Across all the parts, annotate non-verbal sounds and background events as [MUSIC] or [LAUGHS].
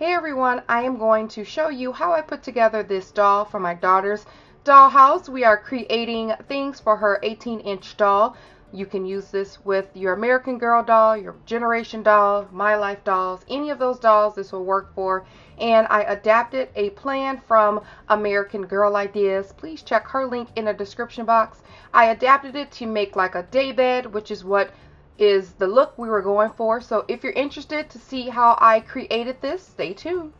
Hey everyone, I am going to show you how I put together this doll for my daughter's dollhouse. We are creating things for her 18 inch doll. You can use this with your American Girl doll, your Generation doll, My Life dolls, any of those dolls this will work for. And I adapted a plan from American Girl Ideas. Please check her link in the description box. I adapted it to make like a day bed, which is what is the look we were going for. So if you're interested to see how I created this, stay tuned.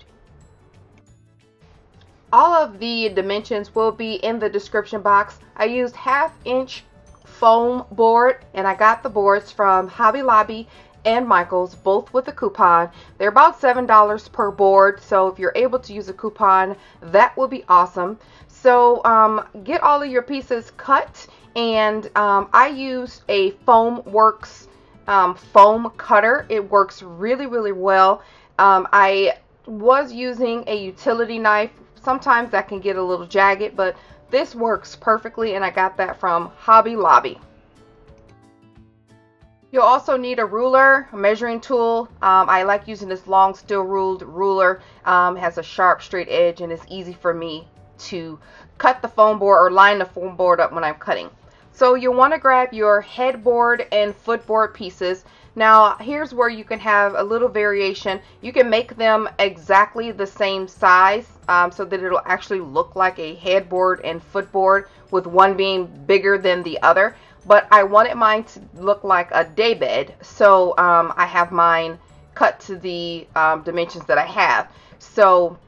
All of the dimensions will be in the description box. I used half inch foam board and I got the boards from Hobby Lobby and Michaels, both with a coupon. They're about $7 per board, so if you're able to use a coupon, that will be awesome. So um, get all of your pieces cut, and um, I used a Foam Works um, foam cutter. It works really, really well. Um, I was using a utility knife. Sometimes that can get a little jagged, but this works perfectly, and I got that from Hobby Lobby. You'll also need a ruler, a measuring tool. Um, I like using this long steel ruled ruler. Um, has a sharp straight edge and it's easy for me to cut the foam board or line the foam board up when I'm cutting. So you'll want to grab your headboard and footboard pieces. Now here's where you can have a little variation. You can make them exactly the same size um, so that it'll actually look like a headboard and footboard with one being bigger than the other but I wanted mine to look like a daybed so um, I have mine cut to the um, dimensions that I have so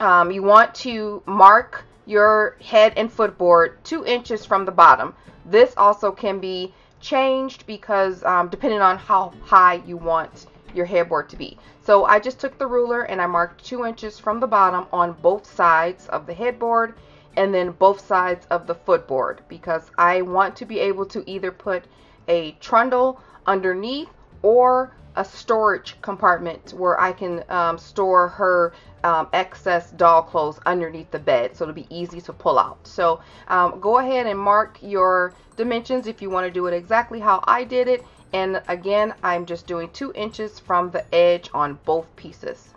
um, you want to mark your head and footboard two inches from the bottom. This also can be changed because um, depending on how high you want your headboard to be. So I just took the ruler and I marked two inches from the bottom on both sides of the headboard and then both sides of the footboard because I want to be able to either put a trundle underneath or a storage compartment where I can um, store her um, excess doll clothes underneath the bed so it'll be easy to pull out. So um, go ahead and mark your dimensions if you want to do it exactly how I did it and again I'm just doing two inches from the edge on both pieces.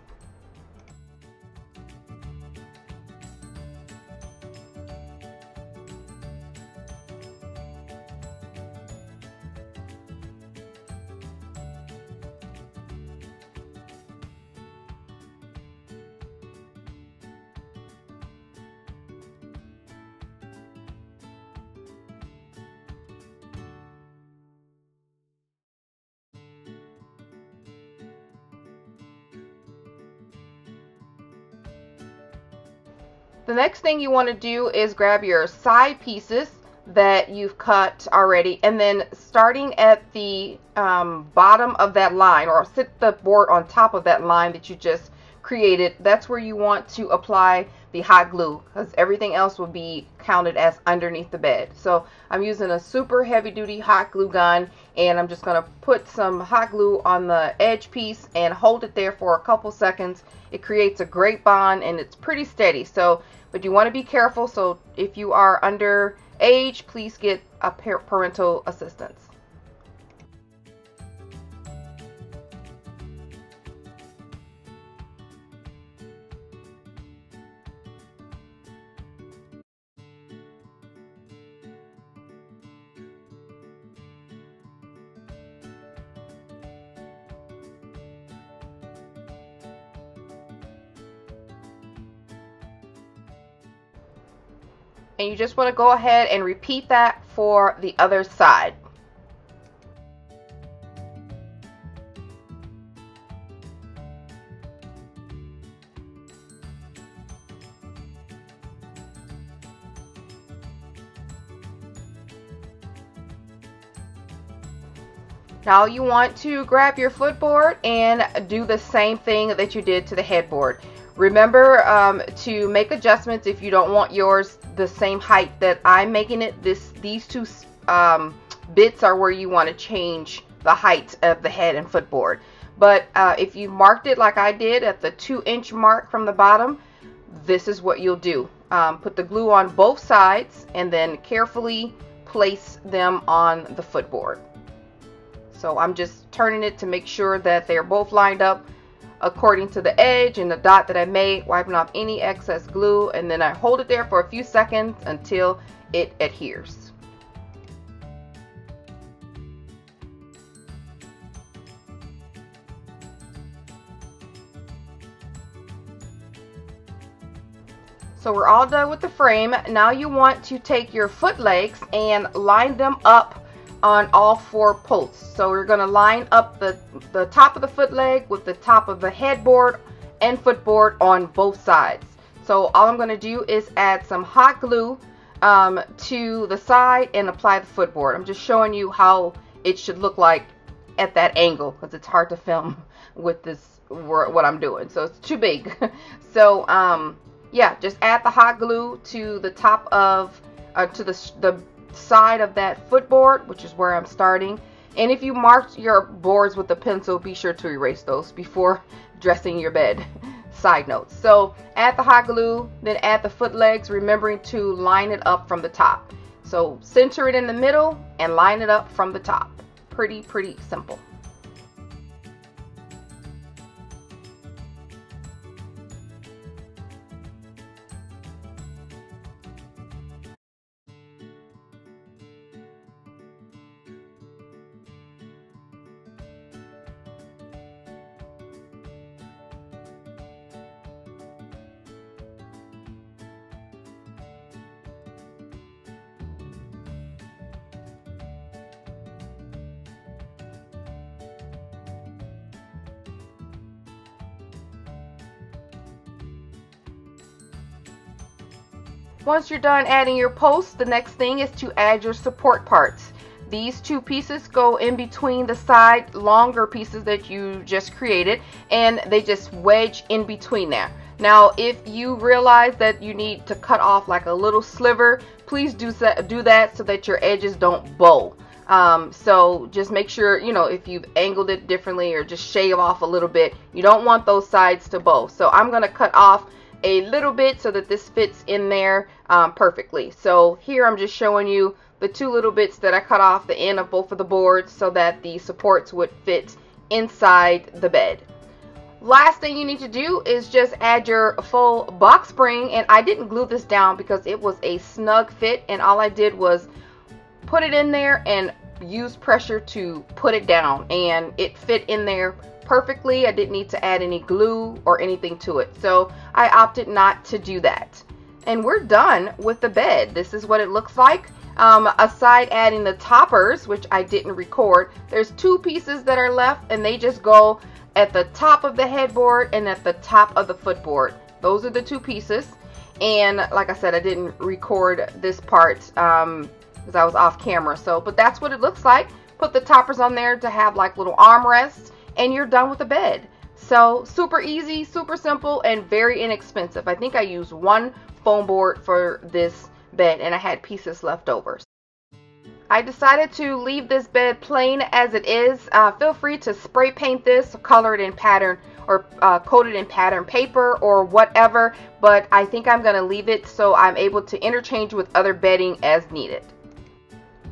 The next thing you want to do is grab your side pieces that you've cut already and then starting at the um, bottom of that line or sit the board on top of that line that you just created that's where you want to apply the hot glue because everything else will be counted as underneath the bed so I'm using a super heavy duty hot glue gun and I'm just going to put some hot glue on the edge piece and hold it there for a couple seconds it creates a great bond and it's pretty steady so but you want to be careful. So if you are under age, please get a parental assistance. And you just want to go ahead and repeat that for the other side. Now you want to grab your footboard and do the same thing that you did to the headboard. Remember um, to make adjustments if you don't want yours the same height that I'm making it. This These two um, bits are where you want to change the height of the head and footboard. But uh, if you marked it like I did at the 2 inch mark from the bottom, this is what you'll do. Um, put the glue on both sides and then carefully place them on the footboard. So I'm just turning it to make sure that they're both lined up according to the edge and the dot that I made, wiping off any excess glue, and then I hold it there for a few seconds until it adheres. So we're all done with the frame. Now you want to take your foot legs and line them up on all four posts. So we're going to line up the, the top of the foot leg with the top of the headboard and footboard on both sides. So all I'm going to do is add some hot glue um, to the side and apply the footboard. I'm just showing you how it should look like at that angle because it's hard to film [LAUGHS] with this what I'm doing. So it's too big. [LAUGHS] so um, yeah, just add the hot glue to the top of, uh, to the, the side of that footboard, which is where I'm starting. And if you marked your boards with a pencil, be sure to erase those before [LAUGHS] dressing your bed. [LAUGHS] Side notes. So add the hot glue, then add the foot legs, remembering to line it up from the top. So center it in the middle and line it up from the top. Pretty, pretty simple. Once you're done adding your posts, the next thing is to add your support parts. These two pieces go in between the side longer pieces that you just created and they just wedge in between there. Now if you realize that you need to cut off like a little sliver, please do, do that so that your edges don't bow. Um, so just make sure, you know, if you've angled it differently or just shave off a little bit, you don't want those sides to bow. So I'm going to cut off a little bit so that this fits in there um, perfectly. So here I'm just showing you the two little bits that I cut off the end of both of the boards so that the supports would fit inside the bed. Last thing you need to do is just add your full box spring and I didn't glue this down because it was a snug fit and all I did was put it in there and use pressure to put it down and it fit in there perfectly. I didn't need to add any glue or anything to it. So I opted not to do that. And we're done with the bed. This is what it looks like. Um, aside adding the toppers, which I didn't record, there's two pieces that are left and they just go at the top of the headboard and at the top of the footboard. Those are the two pieces. And like I said, I didn't record this part um, because I was off camera. So, but that's what it looks like. Put the toppers on there to have like little armrests and you're done with the bed. So super easy, super simple, and very inexpensive. I think I used one foam board for this bed and I had pieces left over. I decided to leave this bed plain as it is. Uh, feel free to spray paint this, color it in pattern, or uh, coat it in pattern paper or whatever, but I think I'm going to leave it so I'm able to interchange with other bedding as needed.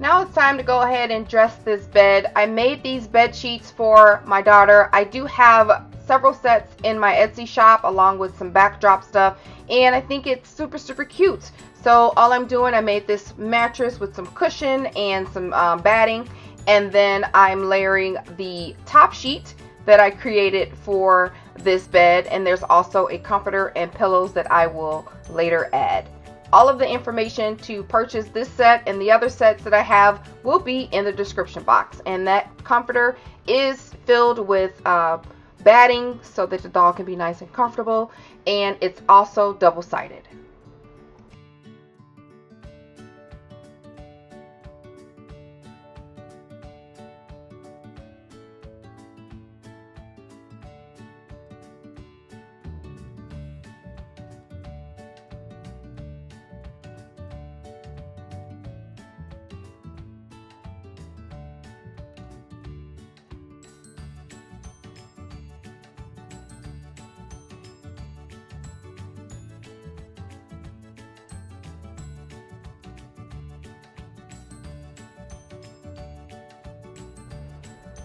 Now it's time to go ahead and dress this bed. I made these bed sheets for my daughter. I do have several sets in my Etsy shop along with some backdrop stuff and I think it's super super cute. So all I'm doing, I made this mattress with some cushion and some um, batting and then I'm layering the top sheet that I created for this bed and there's also a comforter and pillows that I will later add. All of the information to purchase this set and the other sets that I have will be in the description box. And that comforter is filled with uh, batting so that the dog can be nice and comfortable. And it's also double-sided.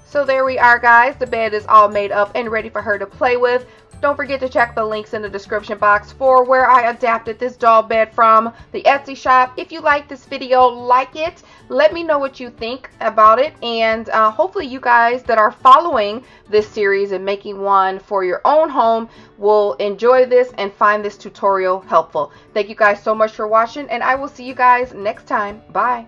So there we are guys. The bed is all made up and ready for her to play with. Don't forget to check the links in the description box for where I adapted this doll bed from the Etsy shop. If you like this video, like it. Let me know what you think about it. And uh, hopefully you guys that are following this series and making one for your own home will enjoy this and find this tutorial helpful. Thank you guys so much for watching and I will see you guys next time. Bye.